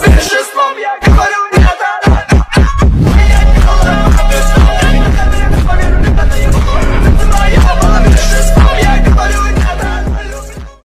Wyższy słom jak